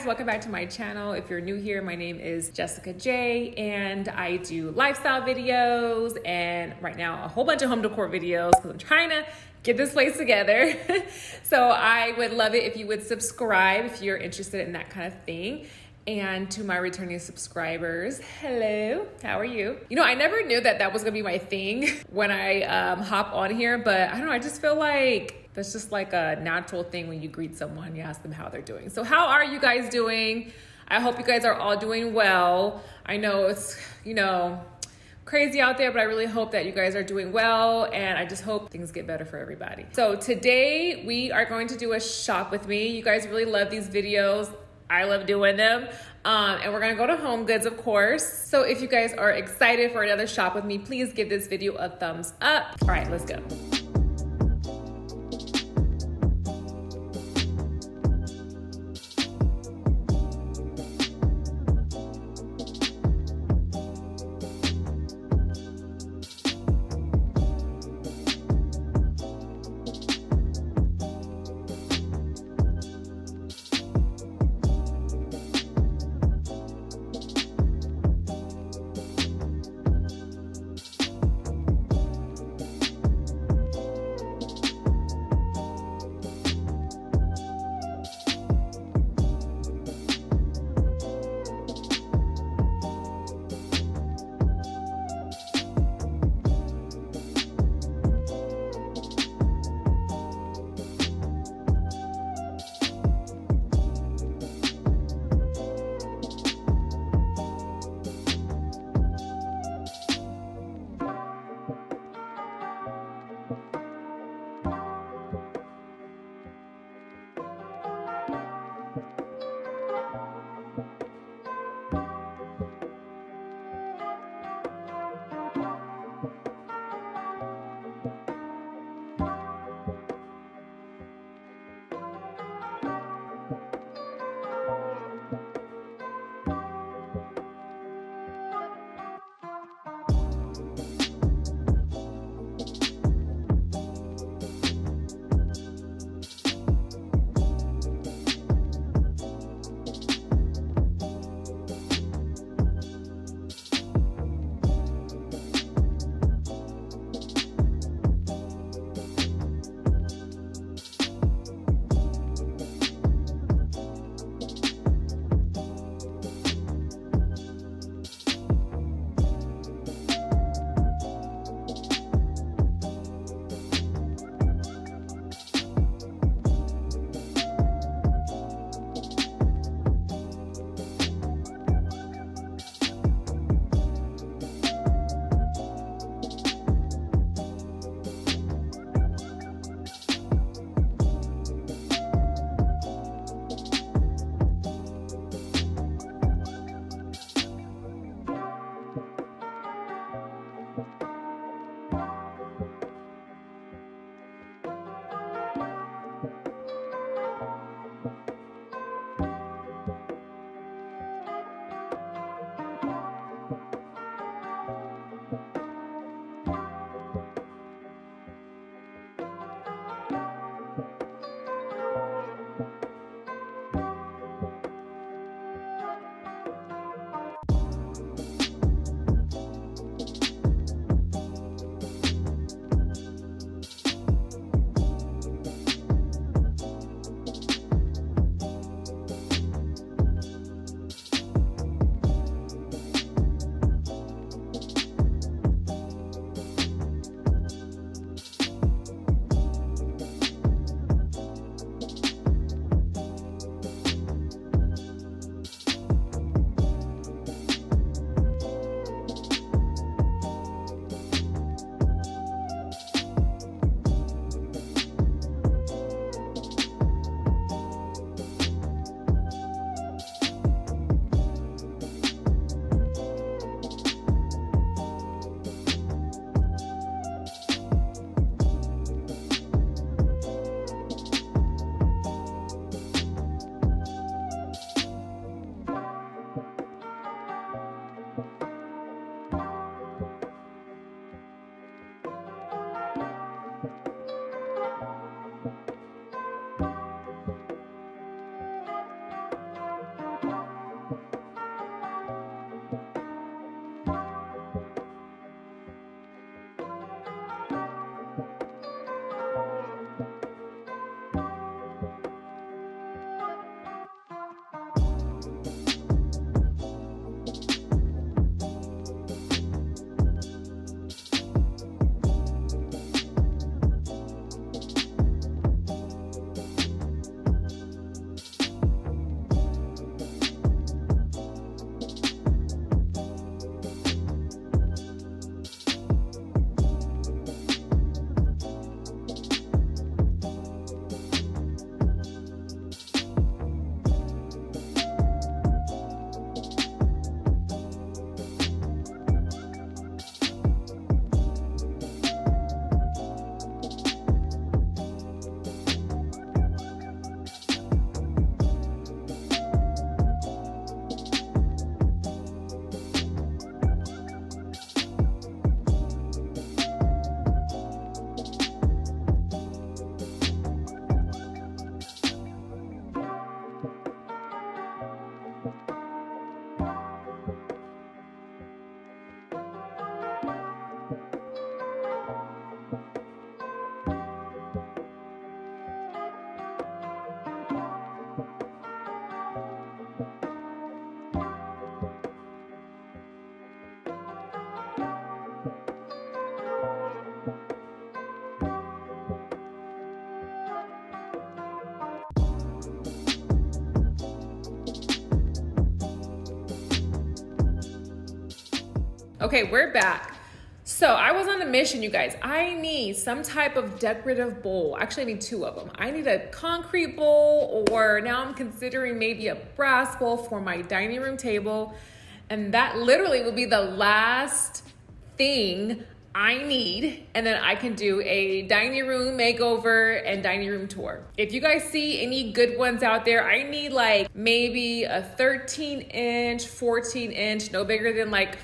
guys, welcome back to my channel. If you're new here, my name is Jessica J and I do lifestyle videos and right now a whole bunch of home decor videos because I'm trying to get this place together. so I would love it if you would subscribe if you're interested in that kind of thing. And to my returning subscribers, hello, how are you? You know, I never knew that that was gonna be my thing when I um, hop on here, but I don't know, I just feel like that's just like a natural thing when you greet someone, you ask them how they're doing. So, how are you guys doing? I hope you guys are all doing well. I know it's, you know, crazy out there, but I really hope that you guys are doing well and I just hope things get better for everybody. So, today we are going to do a shop with me. You guys really love these videos. I love doing them. Um, and we're gonna go to Home Goods, of course. So if you guys are excited for another shop with me, please give this video a thumbs up. All right, let's go. Okay, we're back. So I was on a mission, you guys. I need some type of decorative bowl. Actually, I need two of them. I need a concrete bowl, or now I'm considering maybe a brass bowl for my dining room table. And that literally will be the last thing I need, and then I can do a dining room makeover and dining room tour. If you guys see any good ones out there, I need like maybe a 13 inch, 14 inch, no bigger than like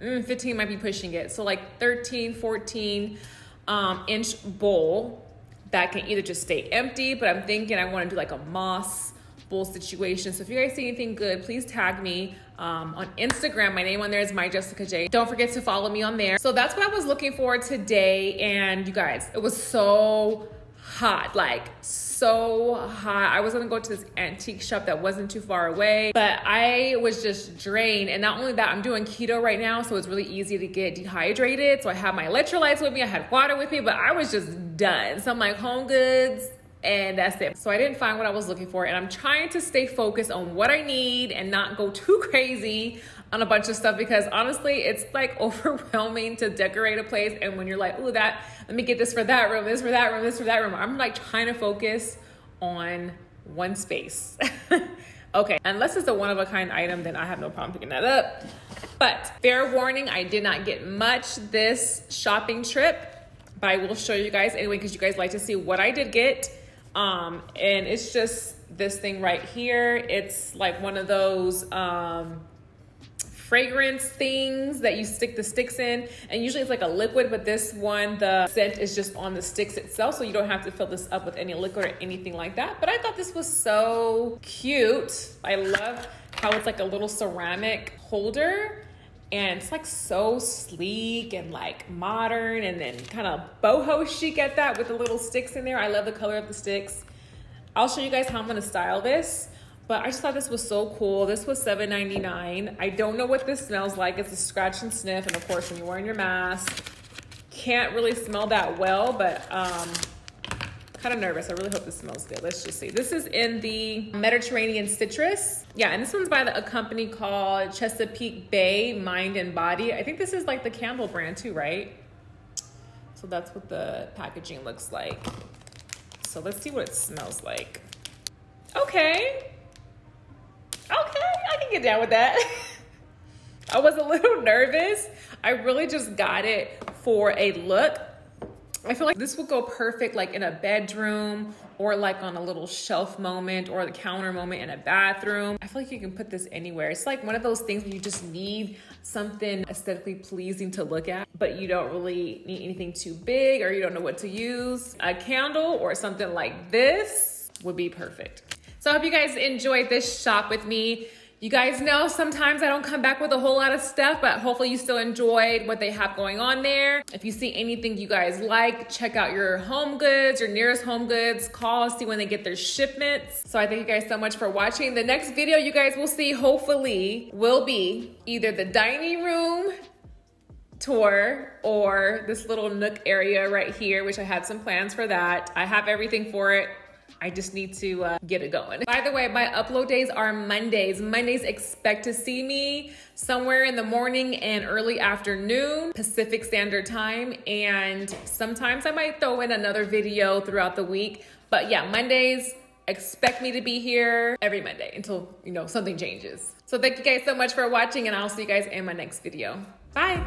mm, 15 might be pushing it. So like 13, 14 um, inch bowl that can either just stay empty, but I'm thinking I want to do like a moss bowl situation. So if you guys see anything good, please tag me um, on Instagram. My name on there is my Jessica J. Don't forget to follow me on there. So that's what I was looking for today. And you guys, it was so hot, like so hot. I was gonna go to this antique shop that wasn't too far away, but I was just drained. And not only that, I'm doing keto right now, so it's really easy to get dehydrated. So I have my electrolytes with me, I had water with me, but I was just done. So I'm like, home goods, and that's it. So I didn't find what I was looking for, and I'm trying to stay focused on what I need and not go too crazy on a bunch of stuff because honestly, it's like overwhelming to decorate a place. And when you're like, oh, that, let me get this for that room, this for that room, this for that room, I'm like trying to focus on one space. okay, unless it's a one of a kind item, then I have no problem picking that up. But fair warning, I did not get much this shopping trip, but I will show you guys anyway because you guys like to see what I did get. Um, and it's just this thing right here. It's like one of those um, fragrance things that you stick the sticks in. And usually it's like a liquid, but this one, the scent is just on the sticks itself. So you don't have to fill this up with any liquid or anything like that. But I thought this was so cute. I love how it's like a little ceramic holder and it's like so sleek and like modern and then kind of boho chic at that with the little sticks in there. I love the color of the sticks. I'll show you guys how I'm gonna style this, but I just thought this was so cool. This was $7.99. I don't know what this smells like. It's a scratch and sniff, and of course, when you're wearing your mask, can't really smell that well, but um, kind of nervous. I really hope this smells good. Let's just see. This is in the Mediterranean citrus. Yeah, and this one's by the, a company called Chesapeake Bay Mind and Body. I think this is like the Campbell brand too, right? So that's what the packaging looks like. So let's see what it smells like. Okay. Okay, I can get down with that. I was a little nervous. I really just got it for a look I feel like this would go perfect like in a bedroom or like on a little shelf moment or the counter moment in a bathroom. I feel like you can put this anywhere. It's like one of those things where you just need something aesthetically pleasing to look at, but you don't really need anything too big or you don't know what to use. A candle or something like this would be perfect. So I hope you guys enjoyed this shop with me. You guys know sometimes I don't come back with a whole lot of stuff, but hopefully you still enjoyed what they have going on there. If you see anything you guys like, check out your home goods, your nearest home goods, call, see when they get their shipments. So I thank you guys so much for watching. The next video you guys will see, hopefully, will be either the dining room tour or this little nook area right here, which I have some plans for that. I have everything for it. I just need to uh, get it going. By the way, my upload days are Mondays. Mondays expect to see me somewhere in the morning and early afternoon, Pacific Standard Time. And sometimes I might throw in another video throughout the week. But yeah, Mondays, expect me to be here every Monday until, you know, something changes. So thank you guys so much for watching and I'll see you guys in my next video. Bye.